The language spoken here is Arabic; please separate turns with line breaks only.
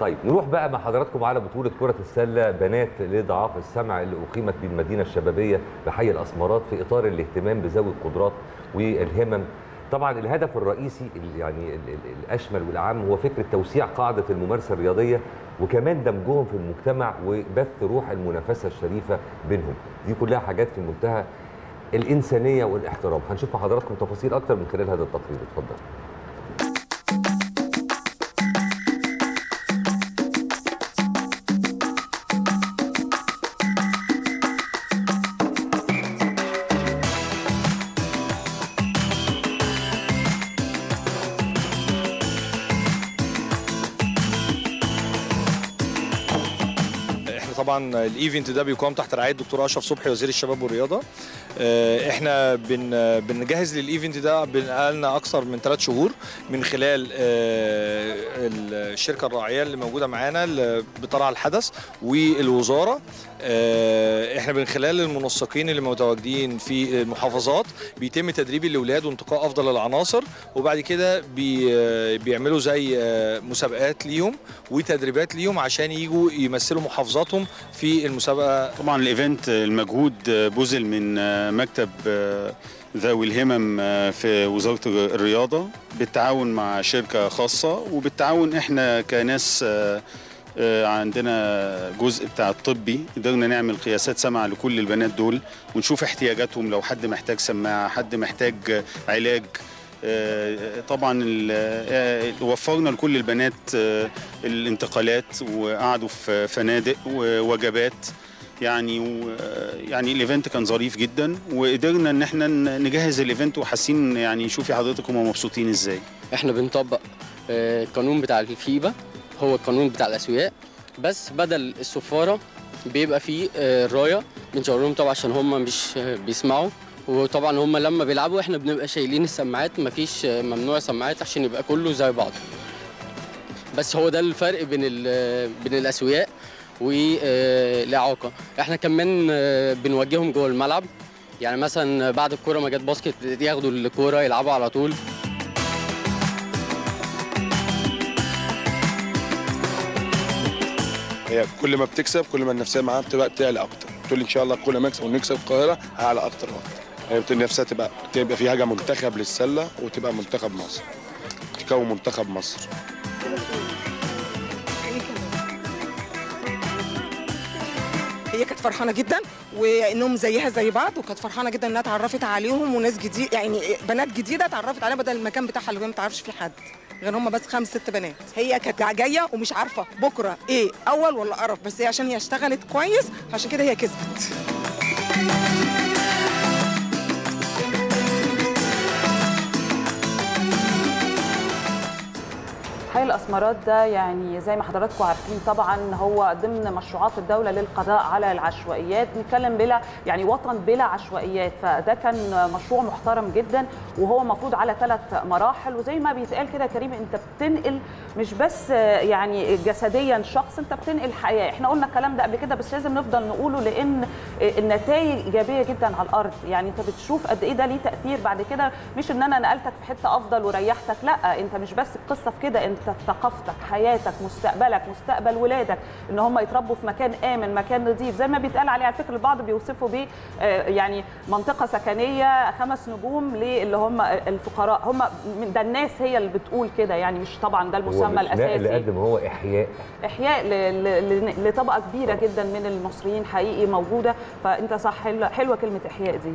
طيب نروح بقى مع حضراتكم على بطولة كرة السلة بنات لضعاف السمع اللي أقيمت بالمدينة الشبابية بحي الأسمرات في إطار الاهتمام بذوي القدرات والهمم. طبعا الهدف الرئيسي ال- يعني ال- ال- الأشمل والأعم هو فكرة توسيع قاعدة الممارسة الرياضية وكمان دمجهم في المجتمع وبث روح المنافسة الشريفة بينهم. دي كلها حاجات في منتهى الإنسانية والإحترام. هنشوف مع حضراتكم تفاصيل أكتر من خلال هذا التقرير. اتفضل.
إحنا طبعا ال event ده بيقام تحت رعاية الدكتور أشرف صبحي وزير الشباب والرياضة. آه، إحنا بن بنجهز لل event ده بقالنا أكثر من ثلاث شهور من خلال آه، الشركة الراعيه اللي موجودة معانا بترعى الحدث والوزارة. آه، إحنا من خلال المنسقين اللي متواجدين في المحافظات بيتم تدريب الأولاد وانتقاء أفضل العناصر وبعد كده بي بيعملوا زي مسابقات ليهم وتدريبات ليهم عشان يجوا يمثلوا محافظاتهم في المسابقة.
طبعا الإيفنت المجهود بذل من مكتب ذوي الهمم في وزارة الرياضة بالتعاون مع شركة خاصة وبالتعاون إحنا كناس عندنا جزء بتاع الطبي قدرنا نعمل قياسات سمع لكل البنات دول ونشوف احتياجاتهم لو حد محتاج سماعة حد محتاج علاج آه، طبعا ال- آه، وفرنا لكل البنات آه، الانتقالات وقعدوا في فنادق ووجبات. يعني و- يعني ال event كان ظريف جدا وقدرنا إن إحنا نجهز ال event وحاسين يعني شوفي حضرتك هم مبسوطين إزاي.
إحنا بنطبق آه، القانون بتاع الفيبا هو القانون بتاع الاسوياء بس بدل الصفاره بيبقى فيه آه، الراية بنشاور لهم طبعا عشان هم مش آه، بيسمعوا. وطبعا هم لما بيلعبوا إحنا بنبقى شايلين السماعات مفيش آه، ممنوع سماعات عشان يبقى كله زي بعض بس هو ده الفرق بين بين الأسوياء والاعاقه إحنا كمان آه، بنوجههم جوه الملعب. يعني مثلا بعد الكورة ما جت باسكت ياخدوا الكورة يلعبوا على طول.
هي كل ما بتكسب كل ما النفسية معاها بتبقى بتعلى أكتر. تقول إن شاء الله كل ما اكسب ونكسب القاهرة هعلى أكتر وأكتر. هي نفسها تبقى تبقى في حاجة منتخب للسلة وتبقى منتخب مصر. تكون منتخب مصر.
هي كانت فرحانة جدا وإنهم زيها زي بعض وكانت فرحانة جدا إنها اتعرفت عليهم وناس جديد يعني بنات جديدة اتعرفت عليها بدل المكان بتاعها اللي هي ما تعرفش فيه حد. غير هم بس خمس ست بنات. هي كانت جاية ومش عارفة بكرة إيه أول ولا قرف بس هي عشان هي اشتغلت كويس عشان كده هي كسبت.
الأسمرات ده يعني زي ما حضراتكم عارفين طبعا هو ضمن مشروعات الدولة للقضاء على العشوائيات. نتكلم بلا يعني وطن بلا عشوائيات. فده كان مشروع محترم جدا وهو مفروض على ثلاث مراحل. وزي ما بيتقال كده كريم أنت بتنقل مش بس يعني جسديا شخص أنت بتنقل حياة. إحنا قلنا الكلام ده قبل كده بس لازم نفضل نقوله لأن النتائج إيجابية جدا على الأرض. يعني أنت بتشوف قد إيه ده ليه تأثير. بعد كده مش إن أنا نقلتك في حتة أفضل وريحتك لأ أنت مش بس القصة في كده أنت ثقافتك حياتك مستقبلك مستقبل ولادك إن هم يتربوا في مكان آمن مكان نظيف. زي ما بيتقال عليه على فكرة البعض بيوصفوا بيه آه، يعني منطقة سكنية خمس نجوم للي هم الفقراء. هم ده الناس هي اللي بتقول كده. يعني مش طبعا ده المسمى الأساسي.
قد ما هو إحياء.
إحياء ل- لطبقة كبيرة جدا من المصريين حقيقي موجودة. فأنت صح حلوة كلمة إحياء دي.